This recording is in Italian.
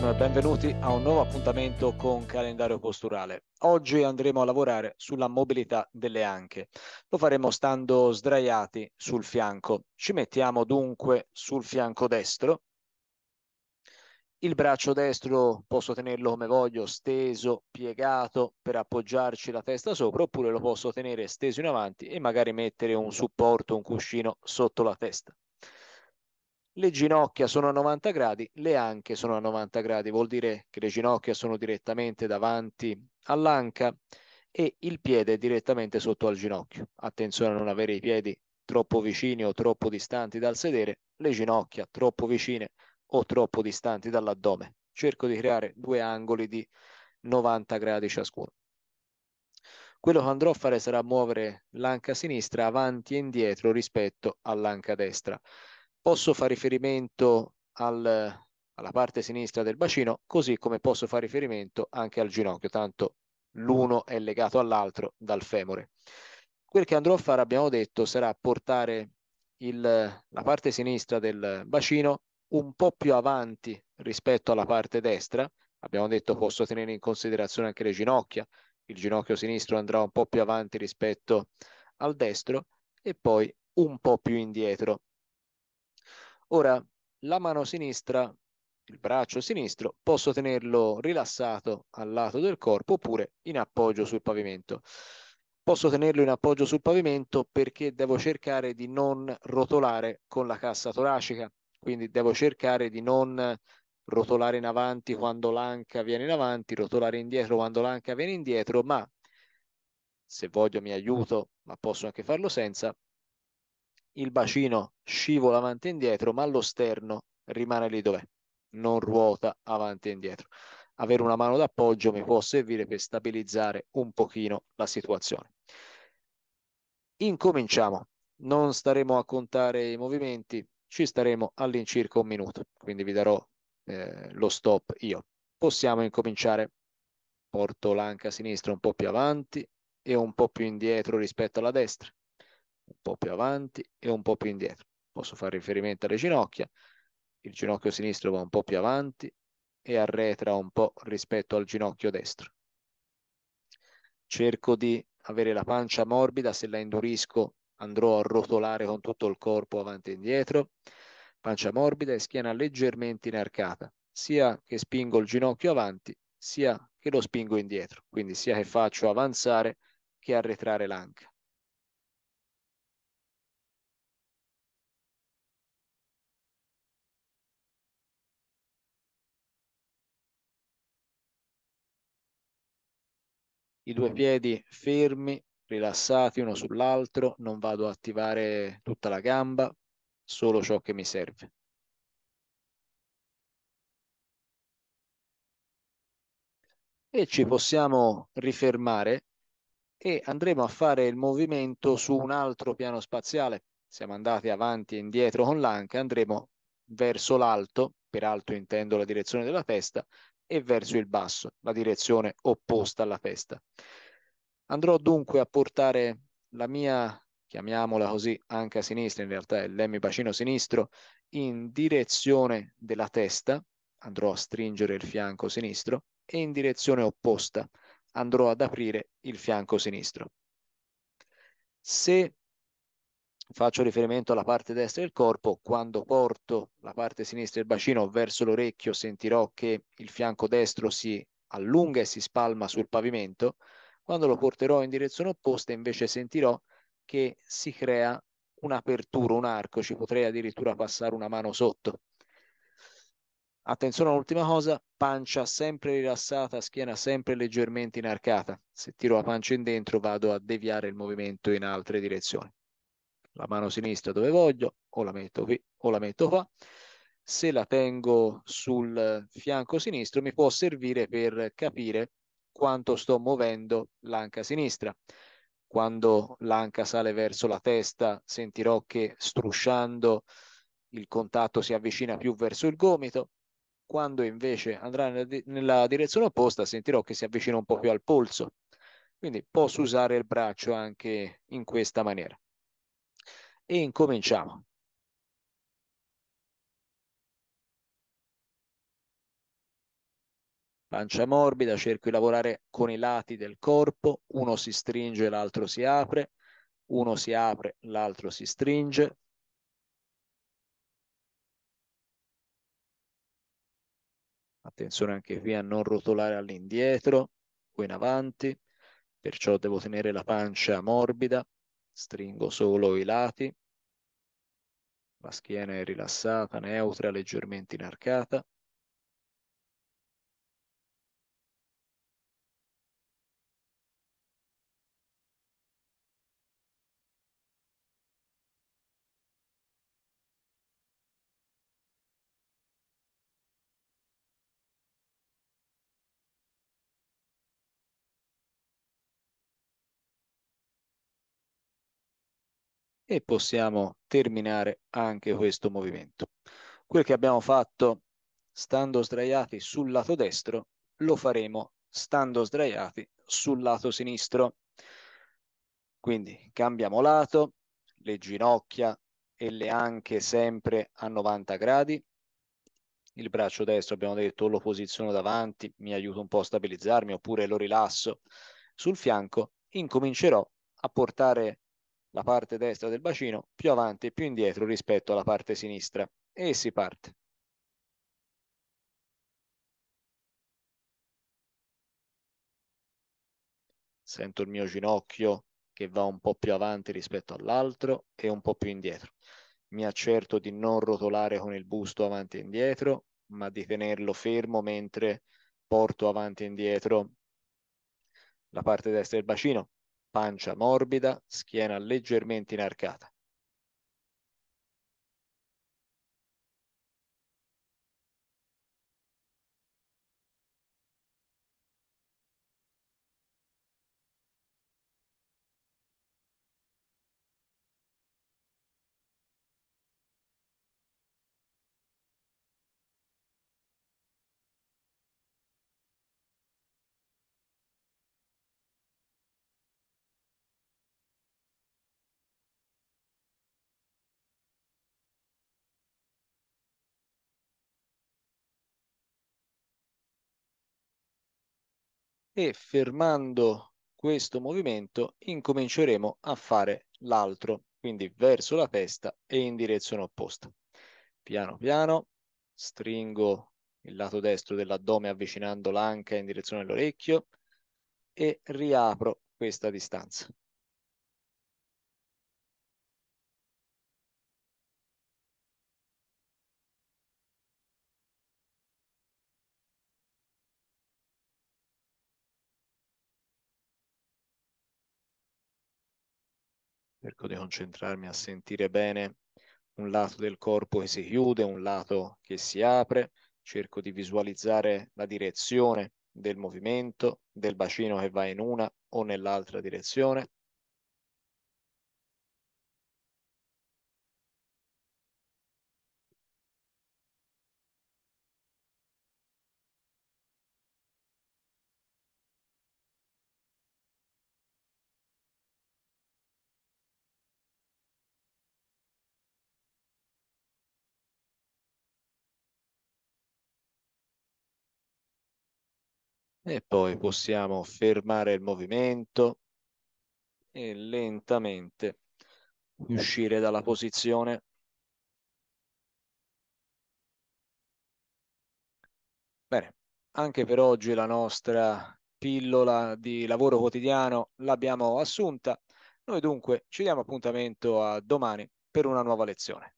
Buongiorno e benvenuti a un nuovo appuntamento con calendario posturale. Oggi andremo a lavorare sulla mobilità delle anche. Lo faremo stando sdraiati sul fianco. Ci mettiamo dunque sul fianco destro. Il braccio destro posso tenerlo come voglio, steso, piegato per appoggiarci la testa sopra, oppure lo posso tenere steso in avanti e magari mettere un supporto, un cuscino sotto la testa le ginocchia sono a 90 gradi, le anche sono a 90 gradi, vuol dire che le ginocchia sono direttamente davanti all'anca e il piede è direttamente sotto al ginocchio. Attenzione a non avere i piedi troppo vicini o troppo distanti dal sedere, le ginocchia troppo vicine o troppo distanti dall'addome. Cerco di creare due angoli di 90 gradi ciascuno. Quello che andrò a fare sarà muovere l'anca sinistra avanti e indietro rispetto all'anca destra posso fare riferimento al, alla parte sinistra del bacino, così come posso fare riferimento anche al ginocchio, tanto l'uno è legato all'altro dal femore. Quel che andrò a fare, abbiamo detto, sarà portare il, la parte sinistra del bacino un po' più avanti rispetto alla parte destra. Abbiamo detto posso tenere in considerazione anche le ginocchia. Il ginocchio sinistro andrà un po' più avanti rispetto al destro e poi un po' più indietro Ora, la mano sinistra, il braccio sinistro, posso tenerlo rilassato al lato del corpo oppure in appoggio sul pavimento. Posso tenerlo in appoggio sul pavimento perché devo cercare di non rotolare con la cassa toracica, quindi devo cercare di non rotolare in avanti quando l'anca viene in avanti, rotolare indietro quando l'anca viene indietro, ma se voglio mi aiuto, ma posso anche farlo senza, il bacino scivola avanti e indietro, ma lo sterno rimane lì dov'è, non ruota avanti e indietro. Avere una mano d'appoggio mi può servire per stabilizzare un pochino la situazione. Incominciamo. Non staremo a contare i movimenti, ci staremo all'incirca un minuto, quindi vi darò eh, lo stop io. Possiamo incominciare. Porto l'anca sinistra un po' più avanti e un po' più indietro rispetto alla destra un po' più avanti e un po' più indietro. Posso fare riferimento alle ginocchia, il ginocchio sinistro va un po' più avanti e arretra un po' rispetto al ginocchio destro. Cerco di avere la pancia morbida, se la indurisco andrò a rotolare con tutto il corpo avanti e indietro, pancia morbida e schiena leggermente inarcata, sia che spingo il ginocchio avanti, sia che lo spingo indietro, quindi sia che faccio avanzare che arretrare l'anca. I due piedi fermi, rilassati uno sull'altro, non vado a attivare tutta la gamba, solo ciò che mi serve. E ci possiamo rifermare e andremo a fare il movimento su un altro piano spaziale. Siamo andati avanti e indietro con l'anca, andremo verso l'alto, per alto intendo la direzione della testa, e verso il basso, la direzione opposta alla testa. Andrò dunque a portare la mia, chiamiamola così, anche a sinistra, in realtà è l'emibacino sinistro, in direzione della testa, andrò a stringere il fianco sinistro, e in direzione opposta andrò ad aprire il fianco sinistro. Se faccio riferimento alla parte destra del corpo, quando porto la parte sinistra del bacino verso l'orecchio sentirò che il fianco destro si allunga e si spalma sul pavimento, quando lo porterò in direzione opposta invece sentirò che si crea un'apertura, un arco, ci potrei addirittura passare una mano sotto. Attenzione all'ultima cosa, pancia sempre rilassata, schiena sempre leggermente inarcata. Se tiro la pancia in dentro vado a deviare il movimento in altre direzioni la mano sinistra dove voglio, o la metto qui o la metto qua. Se la tengo sul fianco sinistro mi può servire per capire quanto sto muovendo l'anca sinistra. Quando l'anca sale verso la testa sentirò che strusciando il contatto si avvicina più verso il gomito. Quando invece andrà nella direzione opposta sentirò che si avvicina un po' più al polso. Quindi posso usare il braccio anche in questa maniera e incominciamo. pancia morbida, cerco di lavorare con i lati del corpo, uno si stringe, l'altro si apre, uno si apre, l'altro si stringe. Attenzione anche qui a non rotolare all'indietro o in avanti, perciò devo tenere la pancia morbida, stringo solo i lati, la schiena è rilassata, neutra, leggermente inarcata. E possiamo terminare anche questo movimento. Quel che abbiamo fatto stando sdraiati sul lato destro lo faremo stando sdraiati sul lato sinistro. Quindi cambiamo lato, le ginocchia e le anche sempre a 90 gradi. Il braccio destro abbiamo detto lo posiziono davanti, mi aiuta un po' a stabilizzarmi oppure lo rilasso sul fianco. Incomincerò a portare la parte destra del bacino più avanti e più indietro rispetto alla parte sinistra e si parte. Sento il mio ginocchio che va un po' più avanti rispetto all'altro e un po' più indietro. Mi accerto di non rotolare con il busto avanti e indietro, ma di tenerlo fermo mentre porto avanti e indietro la parte destra del bacino pancia morbida, schiena leggermente inarcata. E fermando questo movimento incominceremo a fare l'altro, quindi verso la testa e in direzione opposta. Piano piano stringo il lato destro dell'addome avvicinando l'anca in direzione dell'orecchio e riapro questa distanza. Cerco di concentrarmi a sentire bene un lato del corpo che si chiude, un lato che si apre, cerco di visualizzare la direzione del movimento, del bacino che va in una o nell'altra direzione. E poi possiamo fermare il movimento e lentamente uscire dalla posizione. Bene, anche per oggi la nostra pillola di lavoro quotidiano l'abbiamo assunta. Noi dunque ci diamo appuntamento a domani per una nuova lezione.